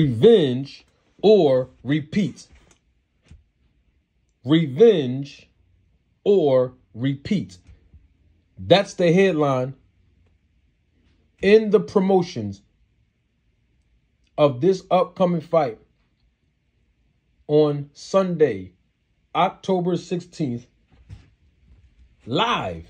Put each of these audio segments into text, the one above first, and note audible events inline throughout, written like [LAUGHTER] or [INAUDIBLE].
revenge or repeat. Revenge or repeat. That's the headline in the promotions of this upcoming fight on Sunday, October 16th, live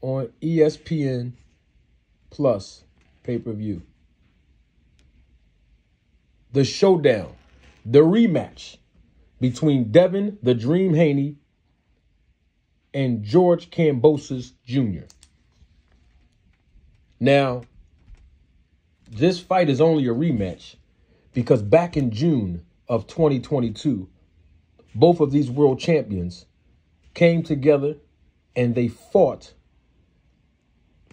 on ESPN Plus pay per view. The showdown, the rematch between Devin the Dream Haney and George Kambosos Jr. Now, this fight is only a rematch because back in June of 2022, both of these world champions came together and they fought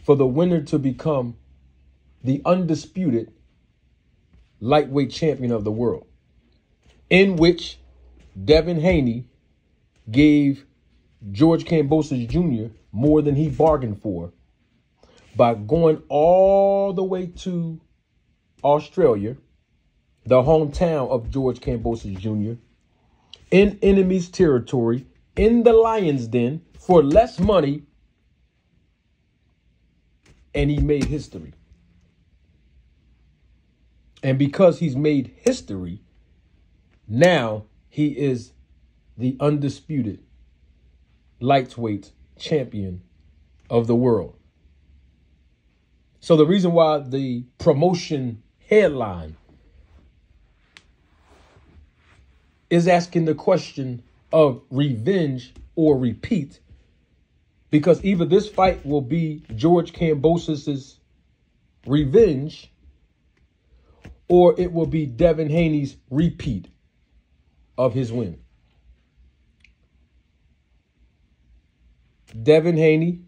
for the winner to become the undisputed lightweight champion of the world, in which Devin Haney gave George Kambosos Jr. more than he bargained for by going all the way to Australia, the hometown of George Kambosos Jr., in enemy's territory, in the lion's den, for less money, and he made history. And because he's made history, now he is the undisputed lightweight champion of the world. So the reason why the promotion headline is asking the question of revenge or repeat because either this fight will be George Kambosos' revenge or it will be Devin Haney's repeat of his win. Devin Haney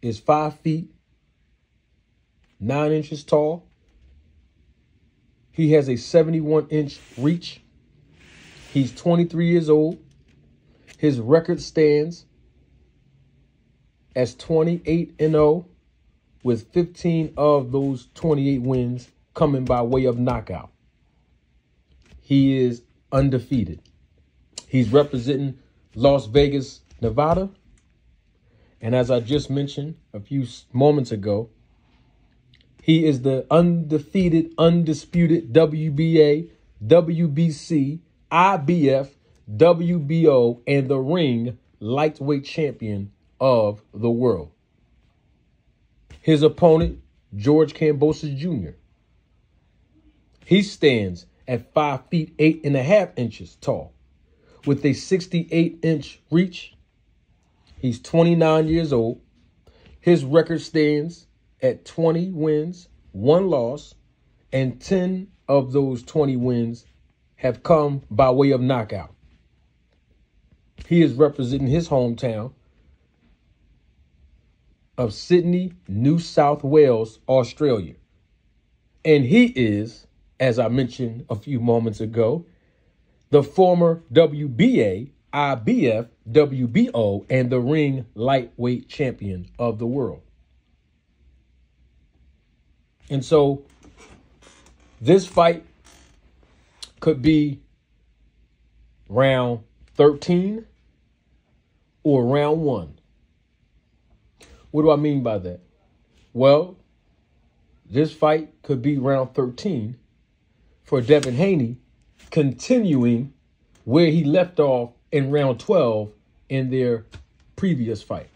is five feet, nine inches tall. He has a 71 inch reach. He's 23 years old. His record stands as 28 and 0 with 15 of those 28 wins coming by way of knockout. He is undefeated. He's representing Las Vegas, Nevada. And as I just mentioned a few moments ago, he is the undefeated, undisputed WBA, WBC, IBF, WBO, and the ring lightweight champion of the world. His opponent, George Kambosos Jr. He stands at five feet eight and a half inches tall with a 68 inch reach. He's 29 years old. His record stands at 20 wins, one loss, and 10 of those 20 wins have come by way of knockout. He is representing his hometown of Sydney, New South Wales, Australia. And he is, as I mentioned a few moments ago, the former WBA, IBF, WBO, and the ring lightweight champion of the world. And so this fight could be round 13 or round one. What do I mean by that? Well, this fight could be round 13 for Devin Haney, continuing where he left off in round 12 in their previous fight.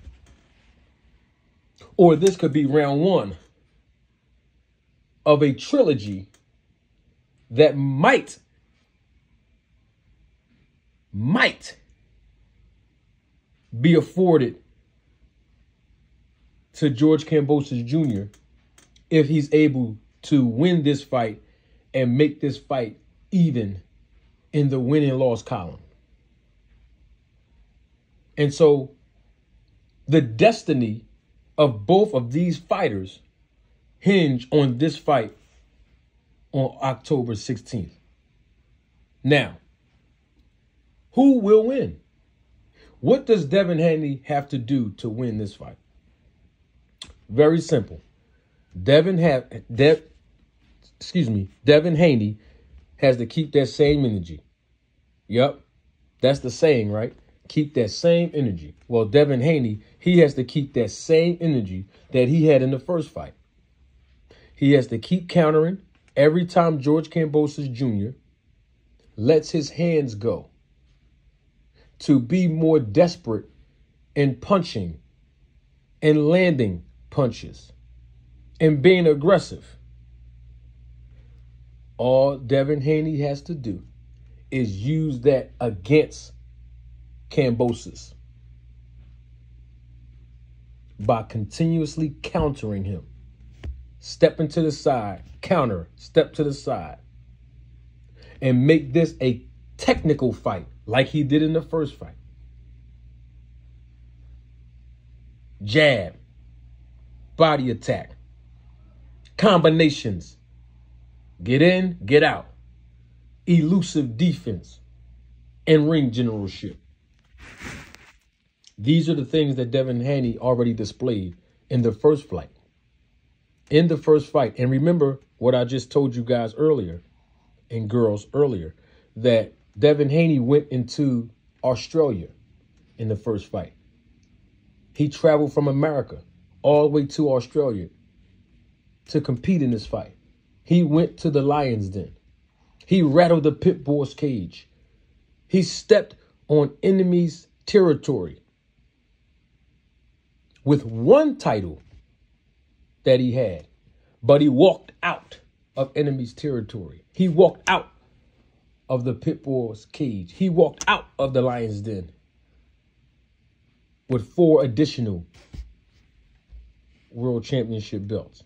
Or this could be round one of a trilogy that might, might be afforded to George Kambosos Jr. if he's able to win this fight and make this fight even in the win and loss column. And so the destiny of both of these fighters hinge on this fight on October 16th. Now, who will win? What does Devin Haney have to do to win this fight? Very simple. Devin have Dev, excuse me, Devin Haney has to keep that same energy. Yep, that's the saying, right? Keep that same energy. Well, Devin Haney, he has to keep that same energy that he had in the first fight. He has to keep countering every time George Kambosos Jr. lets his hands go to be more desperate in punching and landing punches and being aggressive. All Devin Haney has to do is use that against Kambosos by continuously countering him. Stepping to the side, counter, step to the side. And make this a technical fight like he did in the first fight. Jab, body attack, combinations, get in, get out, elusive defense, and ring generalship. These are the things that Devin Haney already displayed in the first fight. In the first fight. And remember what I just told you guys earlier and girls earlier that Devin Haney went into Australia in the first fight. He traveled from America all the way to Australia to compete in this fight. He went to the lion's den. He rattled the pit bull's cage. He stepped on enemy's territory with one title that he had, but he walked out of enemy's territory. He walked out of the pit bull's cage. He walked out of the lion's den with four additional world championship belts.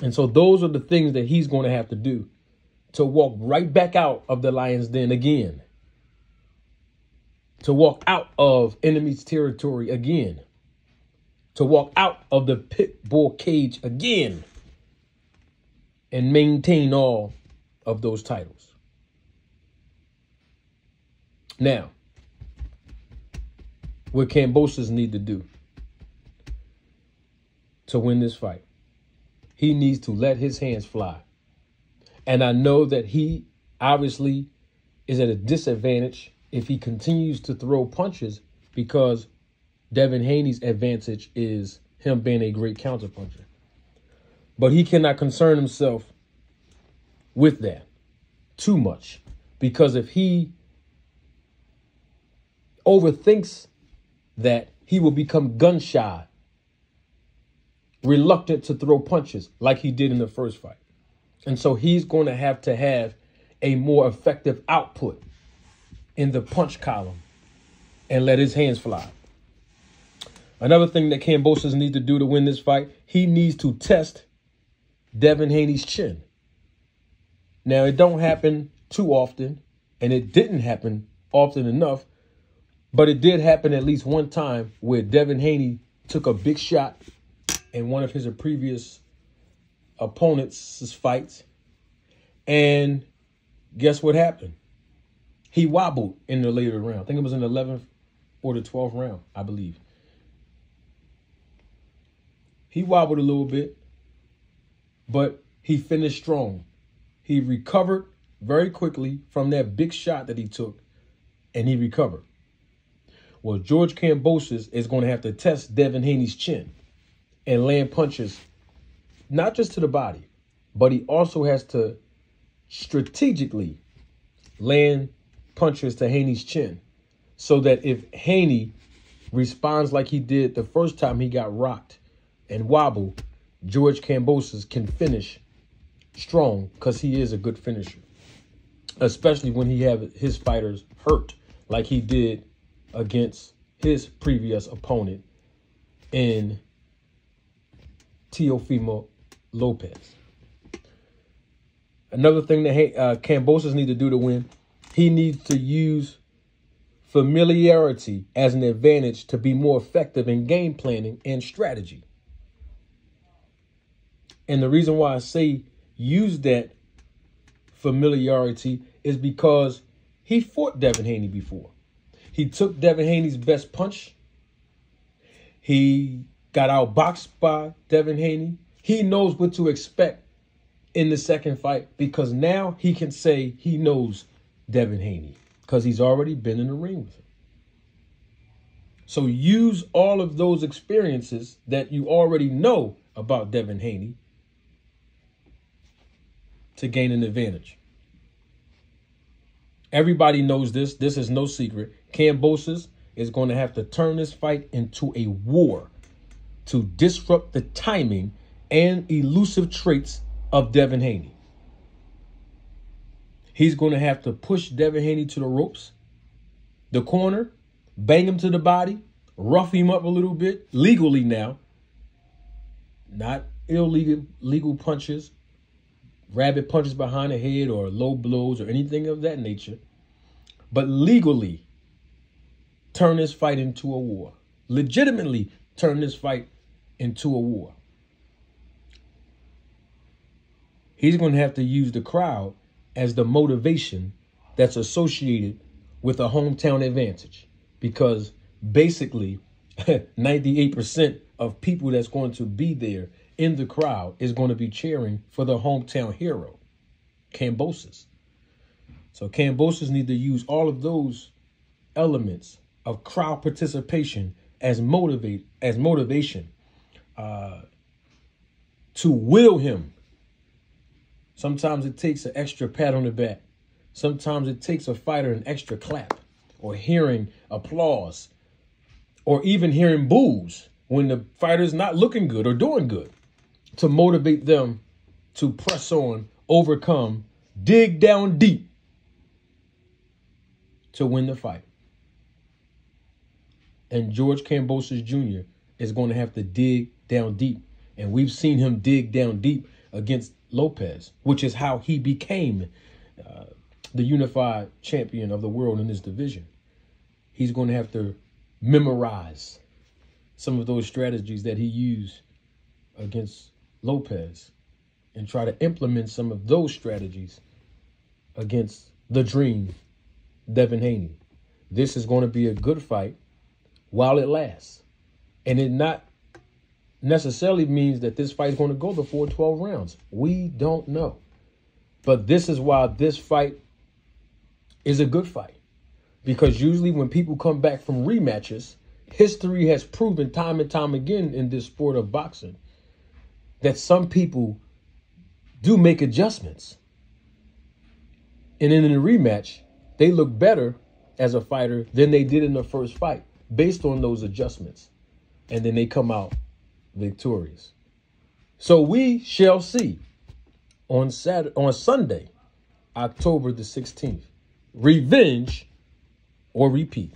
And so those are the things that he's going to have to do to walk right back out of the lion's den again to walk out of enemy's territory again, to walk out of the pit bull cage again, and maintain all of those titles. Now, what Kambosos need to do to win this fight, he needs to let his hands fly. And I know that he obviously is at a disadvantage if he continues to throw punches because Devin Haney's advantage is him being a great counterpuncher. But he cannot concern himself with that too much because if he overthinks that, he will become gun shy, reluctant to throw punches like he did in the first fight. And so he's going to have to have a more effective output in the punch column and let his hands fly. Another thing that Kambosos needs to do to win this fight, he needs to test Devin Haney's chin. Now, it don't happen too often, and it didn't happen often enough, but it did happen at least one time where Devin Haney took a big shot in one of his previous opponents' fights. And guess what happened? He wobbled in the later round. I think it was in the 11th or the 12th round, I believe. He wobbled a little bit, but he finished strong. He recovered very quickly from that big shot that he took, and he recovered. Well, George Kambosos is going to have to test Devin Haney's chin and land punches, not just to the body, but he also has to strategically land punches to Haney's chin so that if Haney responds like he did the first time he got rocked and wobbled, George Kambosos can finish strong because he is a good finisher, especially when he have his fighters hurt like he did against his previous opponent in Teofimo Lopez. Another thing that uh, Kambosos need to do to win he needs to use familiarity as an advantage to be more effective in game planning and strategy. And the reason why I say use that familiarity is because he fought Devin Haney before. He took Devin Haney's best punch. He got outboxed by Devin Haney. He knows what to expect in the second fight because now he can say he knows Devin Haney because he's already been in the ring with him. So use all of those experiences that you already know about Devin Haney to gain an advantage. Everybody knows this. This is no secret. Kambosos is going to have to turn this fight into a war to disrupt the timing and elusive traits of Devin Haney. He's going to have to push Devin Haney to the ropes, the corner, bang him to the body, rough him up a little bit, legally now. Not illegal legal punches, rabbit punches behind the head or low blows or anything of that nature. But legally turn this fight into a war. Legitimately turn this fight into a war. He's going to have to use the crowd as the motivation that's associated with a hometown advantage because basically [LAUGHS] 98% of people that's going to be there in the crowd is going to be cheering for the hometown hero, Kambosos. So Kambosos need to use all of those elements of crowd participation as motivate as motivation uh, to will him. Sometimes it takes an extra pat on the back. Sometimes it takes a fighter an extra clap or hearing applause or even hearing boos when the fighter's not looking good or doing good to motivate them to press on, overcome, dig down deep to win the fight. And George Kambosos Jr. is going to have to dig down deep. And we've seen him dig down deep against Lopez, which is how he became uh, the unified champion of the world in this division. He's going to have to memorize some of those strategies that he used against Lopez and try to implement some of those strategies against the dream, Devin Haney. This is going to be a good fight while it lasts. And it not necessarily means that this fight is going to go the full 12 rounds. We don't know. But this is why this fight is a good fight. Because usually when people come back from rematches, history has proven time and time again in this sport of boxing that some people do make adjustments. And in a rematch, they look better as a fighter than they did in the first fight based on those adjustments. And then they come out victorious. So we shall see on Saturday on Sunday, October the 16th. Revenge or repeat.